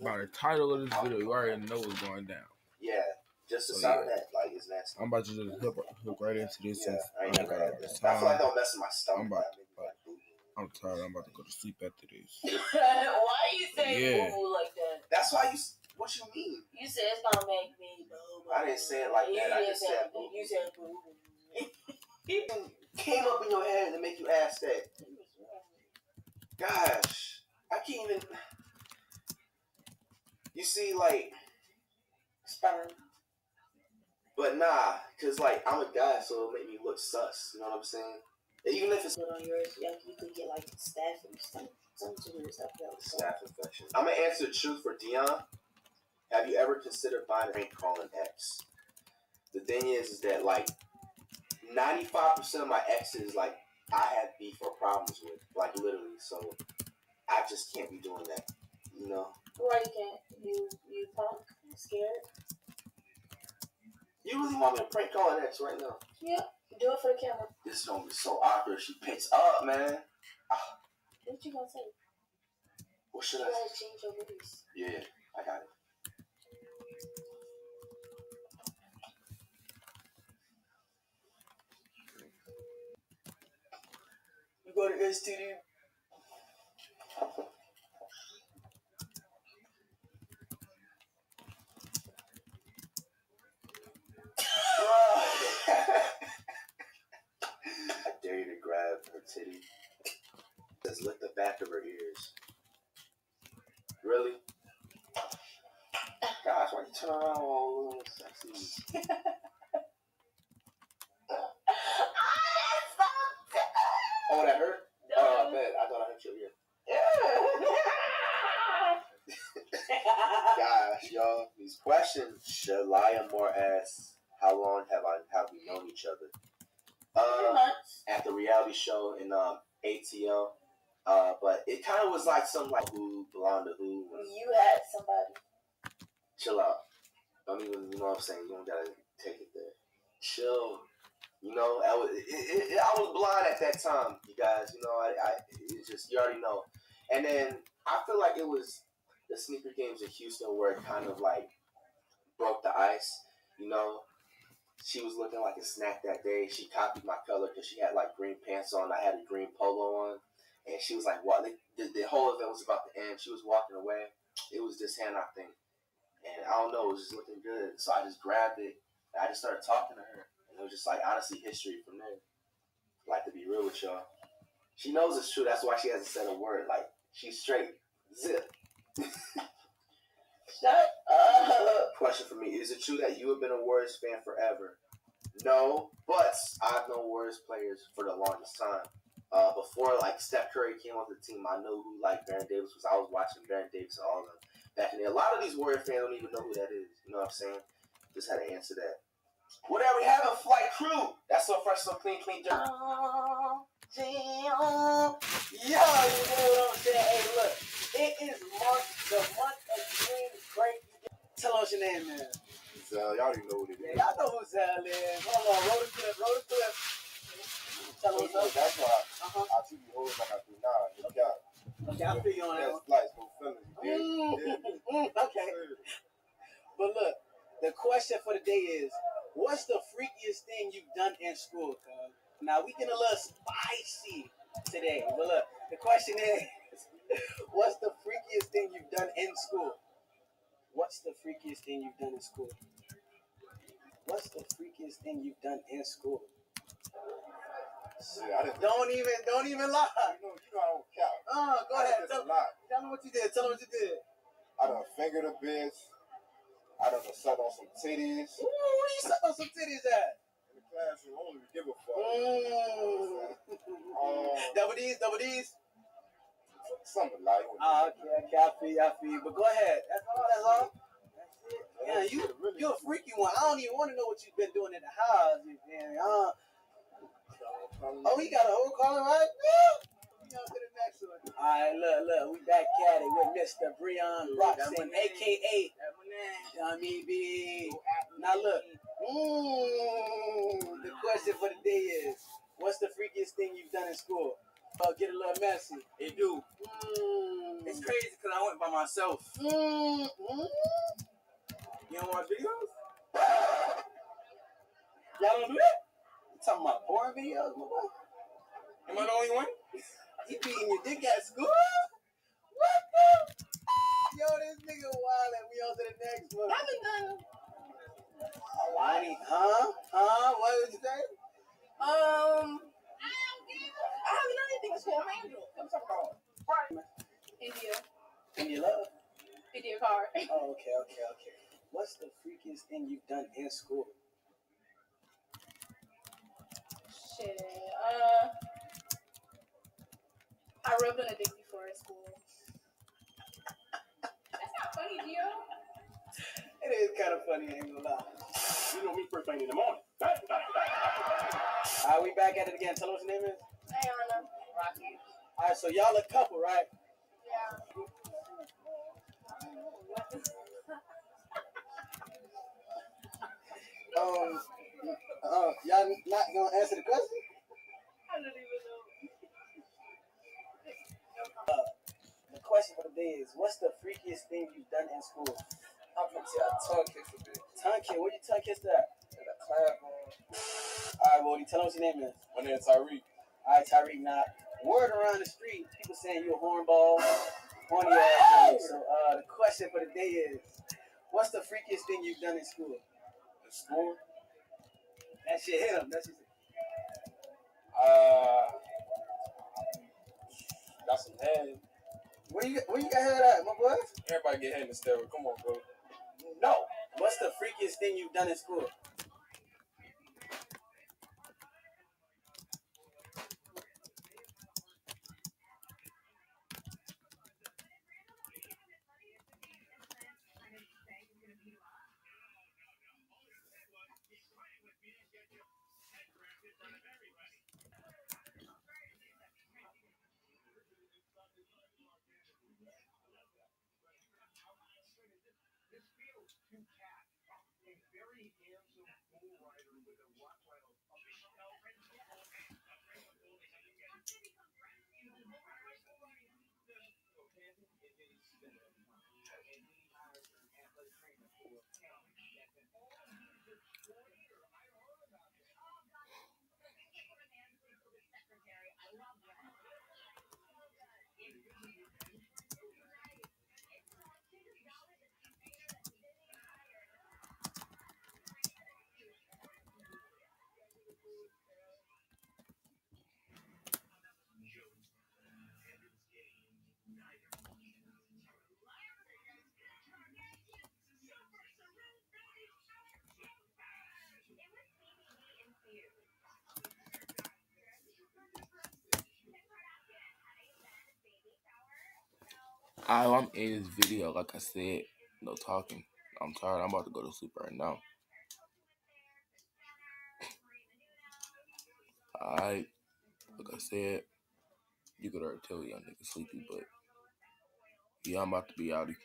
By the title of this video, you already know what's going down. Yeah, just the So, sound yeah. of that, like, is nasty. I'm about to just hook, hook right into this Yeah, since I I ain't ain't never got had all that. this I feel like time. don't mess with my stomach. I'm about- that make like. I'm tired. I'm about to go to sleep after this. Why you say Yeah. boo boo like that? That's why you. What you mean? You said it's gonna make me boo boo. I didn't say it like that. I You just said said boo. You said boo boo. Came up in your head to make you ask that. Gosh, I can't even. You see, like, Sperm. but nah, cause like I'm a guy, so it make me look sus. You know what I'm saying? Even if it's Put on yours, yeah, you could get like staph and stuff. Something to stuff. staph infection. I'm gonna answer the truth for Dion. Have you ever considered buying a prank calling ex? The thing is, is that like 95% of my exes, like I have beef or problems with, like literally. So I just can't be doing that. You know. Why you can't? You you punk? Scared? You really want me to prank call an ex right now? Yeah. Do it for the camera. This is gonna be so awkward. She picks up, man. Ah. What you gonna say? What You should I? gotta change your voice. Yeah, I got it. You go to STD. I dare you to grab her titty. Just lick the back of her ears. Really? Gosh, why you turn around all little sexy? Oh, that hurt? Oh, I bet. I thought I hurt your ear. Gosh, y'all, these questions. Shalaya Moore asks, "How long have I have we known each other?" Uh, months. at the reality show in um, ATL. Uh, but it kind of was like some like who belonged to who. You had somebody. Chill out. Don't even you know what I'm saying. You don't gotta take it there. Chill. You know, I was it, it, I was blind at that time. You guys, you know, I, I it's just you already know. And then I feel like it was the sneaker games in Houston where it kind of like broke the ice. You know, she was looking like a snack that day. She copied my color because she had like green pants on. I had a green polo and she was like, "What?" The, the, the whole event was about to end. She was walking away. It was this handout thing, and I don't know. It was just looking good, so I just grabbed it. I just started talking to her, and it was just like honestly history from there. Like to be real with y'all, she knows it's true. That's why she hasn't said a word. Like she's straight. Zip. Shut up. Question for me: Is it true that you have been a Warriors fan forever? No, but I've known Warriors players for the longest time. Uh, before like Steph Curry came on the team, I knew who like Baron Davis was. I was watching Baron Davis all of them back in there. A lot of these Warrior fans don't even know who that is. You know what I'm saying? Just had to answer that. Whatever, we have a flight crew. That's so fresh, so clean, clean, dirty. Oh, damn. Yo, you know what I'm saying? Hey, look, it is March, the month of Dream Break. Tell us your name, man. So y'all already know what it Yeah, y'all know who Zell is. Hold on, roll the clip, roll the clip. Tell us So what's up. that's why. I treat you hoes like I do now. You got Okay, I feel you on that flights, no feelings. Okay. But look, the question for the day is, what's the freakiest thing you've done in school, cuz? Now we getting a little spicy today. But look, the question is, what's the freakiest thing you've done in school? What's the freakiest thing you've done in school? What's the freakiest thing you've done in school? Shit, I didn't. Don't even, don't even lie. You know, you know I don't count. Uh, go I ahead. Tell, this a lot. tell them what you did. Tell them what you did. I done fingered a bitch. I done sucked on some titties. Ooh, where you suck on some titties at? In the classroom, I don't even give a fuck. Mm. Um, double D's, double D's. something like that. Ah, okay, okay, I feel you, I feel you. But go ahead. That's all, that's all. That's it. Yeah, you, really, you're a freaky one. I don't even want to know what you've been doing in the house. Man. Uh, oh, he got a whole caller right now. We on to the next one. All right, look, look, we back at it with Mr. Breon Roxon, aka Dummy B. Now look, mm, the question for the day is, what's the freakiest thing you've done in school? uh, get a little messy. It do. Mm. It's crazy because I went by myself. Mm, mm. You don't watch videos? Y'all don't do that? You talking about porn videos, my boy? Am I the only one? You beating your dick at school? What the? Yo, this nigga wild and we on to the next one. I haven't done. Why? Huh? Huh? What did you say? Um, I haven't done anything in school. I'm Angel. I'm talking about India. India love. India card. Oh, okay, okay, okay. What's the freakiest thing you've done in school? Shit. Uh, I rubbed on a dick before at school. That's not funny, Gio. It is kind of funny, I ain't gonna lie. You know me first thing in the morning. Alright, we back at it again. Tell us what your name is. Ayana. Rocky. Alright, so y'all a couple, right? Yeah. Um, uh, y'all not gonna answer the question? I don't even know. The question for the day is, what's the freakiest thing you've done in school? I'm gonna tell I tongue kiss a bit Tongue kiss. Where you tongue kissed at? in the classroom. Alright, Woody, tell us what your name is. My name is Tyreek. Alright, Tyreek. Now, word around the street, people saying you a hornball, horny ass nigga. So, uh, the question for the day is, what's the freakiest thing you've done in school? In school, That shit hit him. That shit. uh, got some head. Where you where you got head at, my boy? Everybody get head in the steroid. Come on, bro. No. What's the freakiest thing you've done in school? This feels too casual. Oh, I'm in this video. Like I said, no talking. I'm tired. I'm about to go to sleep right now. Alright. Like I said, you could already tell young nigga sleepy, but yeah, I'm about to be outie.